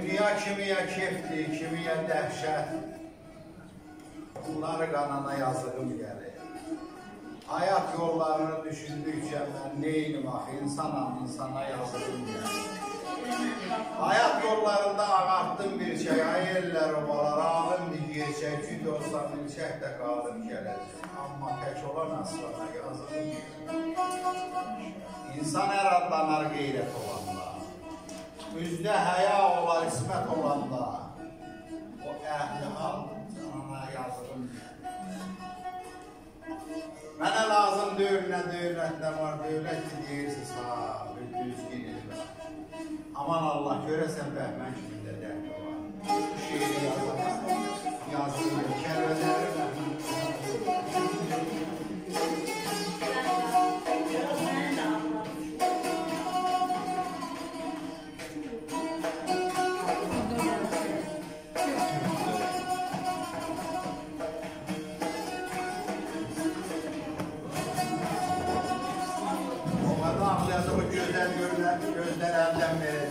Dünya kimiyə kefdir, kimiyə dəhşət. Bunları qanana yazığım gəlir. Hayat yollarını düşündükçe ben neyim ah insanam insana yazığım gəlir. Hayat yollarında ağarttım bir şey, ay eller obalar, ağlım digiyecek, küt olsa milçək də qalıb gələcək. Amma tək olan aslana yazığım gəlir. İnsan her adlanar qeyrət olanda, üzdə həya olar, ismət olanda, o əhli hal canana yazığım gəlir. Mənə lazım deyil, nə dövlət, nə var dövlət ki, deyirsiniz, ha, düzgün elbə. Aman Allah, görəsən bəhmən kimdə Then I've done